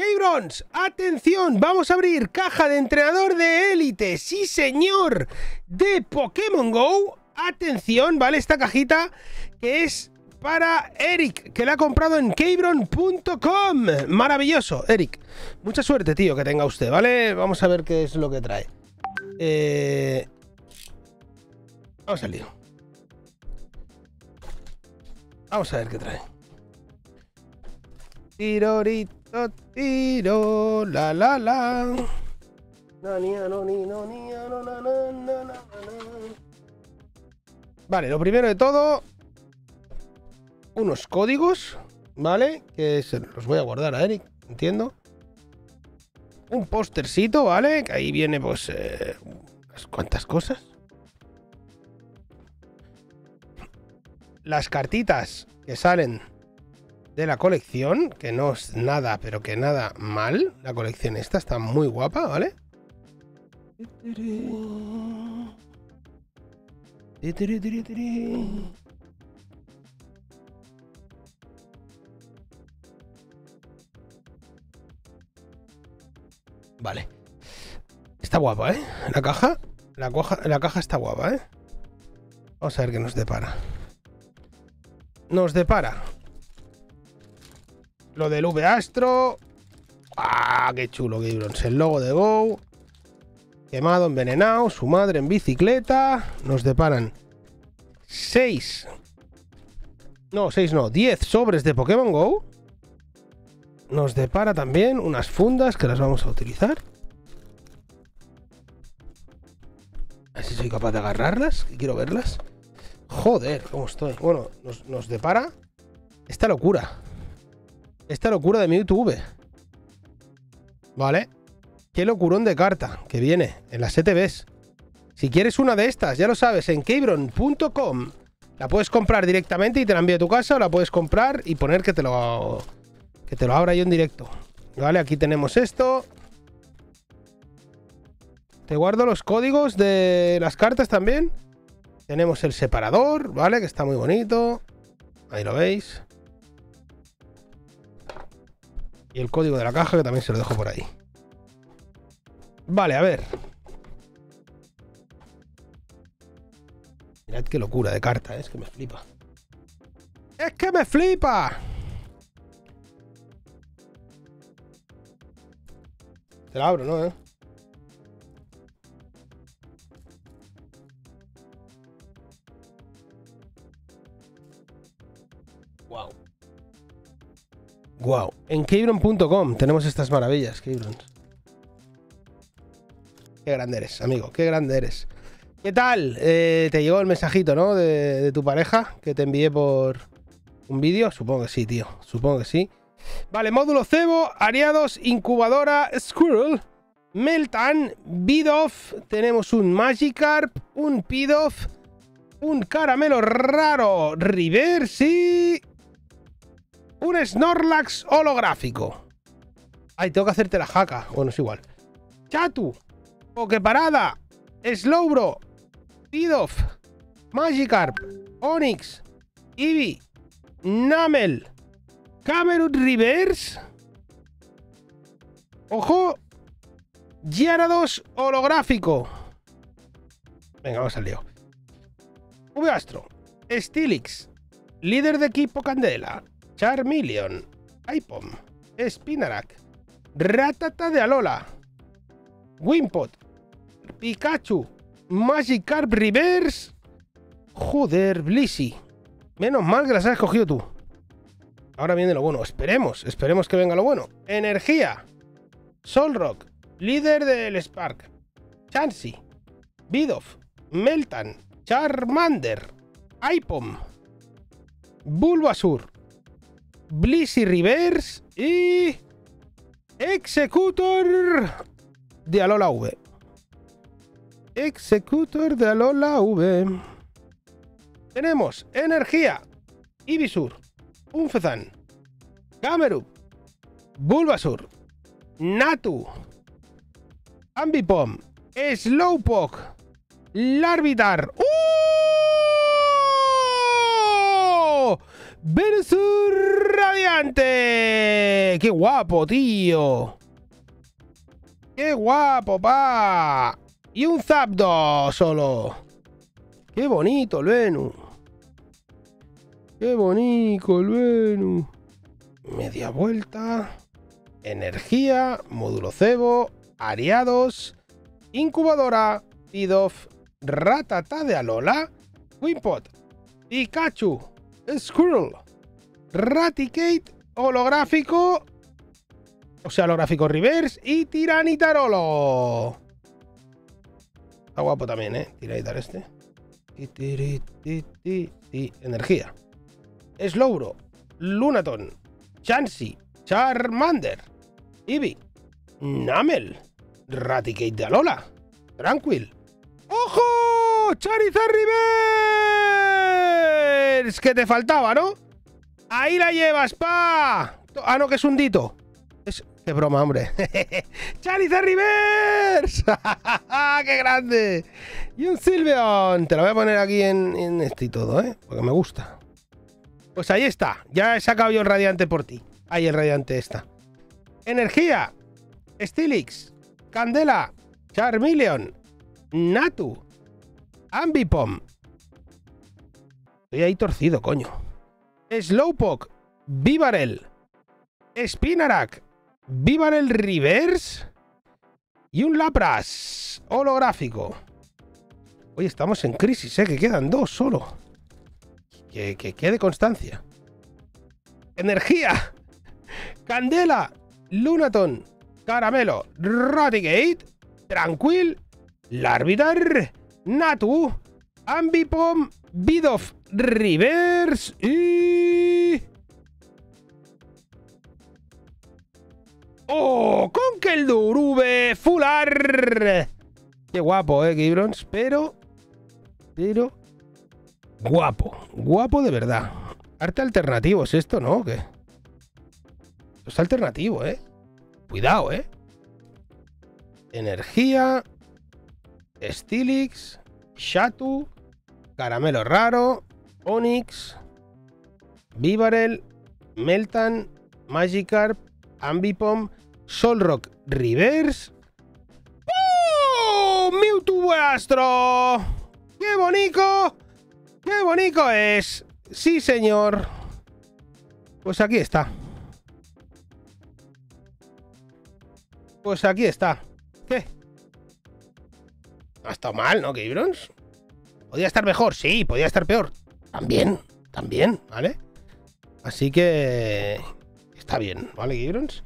Cabrons, atención, vamos a abrir caja de entrenador de élite, sí señor, de Pokémon Go. Atención, ¿vale? Esta cajita que es para Eric, que la ha comprado en cabron.com. Maravilloso, Eric. Mucha suerte, tío, que tenga usted, ¿vale? Vamos a ver qué es lo que trae. Eh... Vamos al lío. Vamos a ver qué trae. Tiro, la la la. Vale, lo primero de todo, unos códigos, ¿vale? Que se los voy a guardar a Eric, entiendo. Un póstercito, ¿vale? Que ahí viene, pues, eh, unas cuantas cosas. Las cartitas que salen de la colección, que no es nada, pero que nada mal. La colección esta está muy guapa, ¿vale? Vale. Está guapa, ¿eh? La caja. La, la caja está guapa, ¿eh? Vamos a ver qué nos depara. Nos depara. Lo del V Astro. ¡Ah! ¡Qué chulo, Gibrons! El logo de Go. Quemado, envenenado. Su madre en bicicleta. Nos deparan 6. No, 6 no. 10 sobres de Pokémon Go. Nos depara también unas fundas que las vamos a utilizar. A ver si soy capaz de agarrarlas. quiero verlas. Joder, cómo estoy. Bueno, nos, depara esta locura. Esta locura de mi YouTube. Vale. Qué locurón de carta que viene en las STVs. Si quieres una de estas, ya lo sabes, en cabron.com la puedes comprar directamente y te la envío a tu casa o la puedes comprar y poner que te lo que te lo abra yo en directo. Vale, aquí tenemos esto. Te guardo los códigos de las cartas también. Tenemos el separador, ¿vale? Que está muy bonito. Ahí lo veis. Y el código de la caja que también se lo dejo por ahí. Vale, a ver. Mirad qué locura de carta, ¿eh? es que me flipa. ¡Es que me flipa! Te la abro, ¿no? Eh? Wow. Wow. En Cabron.com tenemos estas maravillas, Cabron. Qué grande eres, amigo. Qué grande eres. ¿Qué tal? Eh, te llegó el mensajito, ¿no? De, tu pareja que te envié por un vídeo. Supongo que sí, tío. Supongo que sí. Vale, módulo cebo, ariados, incubadora, squirrel, meltan, bidoff, tenemos un magikarp, un pidoff, un caramelo raro, reverse un snorlax holográfico. Ay, tengo que hacerte la jaca. Bueno, es igual. Chatu, Pokeparada, Slowbro, Pidoff, Magikarp, Onix, Eevee, Namel, Cameron Rivers. Ojo. Gyarados holográfico. Venga, vamos al lío. V Astro. Stilix. Líder de equipo Candela. Charmeleon. Ipom. Spinarak. Ratata de Alola. Wimpot. Pikachu. Magikarp Reverse. Joder, Blissey. Menos mal que las has escogido tú. Ahora viene lo bueno. Esperemos, esperemos que venga lo bueno. Energía. Solrock. Líder del Spark. Chansey. Bidoff. Meltan. Charmander. Ipom. Bulbasur. Blissey Reverse. Y... Executor de Alola V. Executor de Alola V. Tenemos energía. Ibisur. Unfezan, Camerup, Bulbasur, Natu, Ambipom, Slowpoke, Larvitar. Venusaur Radiante. ¡Qué guapo, tío! ¡Qué guapo, pa! Y un Zapdos solo. ¡Qué bonito el Venus! ¡Qué bonito el! Media vuelta. Energía, módulo cebo, ariados, incubadora, Pidoff, Ratata de Alola, Wimpot, Pikachu, Squirrel, Raticate, holográfico, o sea, holográfico reverse y Tiranitarolo. Está guapo también, ¿eh? Tiranitar este. Energía. Slowbro, Lunaton, Chansey, Charmander, Eevee, Namel, Raticate de Alola, Tranquil. ¡Ojo! ¡Charizard Que te faltaba, ¿no? Ahí la llevas, pa. Ah, no, que es un dito. Es... Qué broma, hombre. ¡Charizard Reverse! ¡Qué grande! Y un Silveon. Te lo voy a poner aquí en, en este y todo, ¿eh? Porque me gusta. Pues ahí está. Ya he sacado yo el radiante por ti. Ahí el radiante está. Energía. Stilix. Candela. Charmeleon. Natu. Ambipom. Estoy ahí torcido, coño. Slowpoke. Vivarel. Spinarak. Vivarel Reverse. Y un Lapras. Holográfico. Oye, estamos en crisis, ¿eh? Que quedan dos solo. Que, que quede constancia. Energía. Candela. Lunaton. Caramelo. Ratigate. Tranquil. Larvitar. Natu. Ambipom. Bidoff. Reverse. Y... ¡Oh! Con que el Durube Fular. Qué guapo, eh, Gibrons. Pero. Pero. Guapo. Guapo de verdad. Arte alternativo es esto, ¿no? ¿Qué? Esto es alternativo, ¿eh? Cuidado, ¿eh? Energía. Stilix. Shatu. Caramelo raro. Onyx. Vivarel. Meltan. Magikarp. Ambipom. Solrock Reverse. ¡Oh! Mewtwo Astro. ¡Qué bonito! ¡Qué bonito es! Sí, señor. Pues aquí está. Pues aquí está. ¿Qué? ha estado mal, ¿no, Gibrons? ¿Podría estar mejor? Sí, podría estar peor. También, también, ¿vale? Así que... Está bien, ¿vale, Gibrons?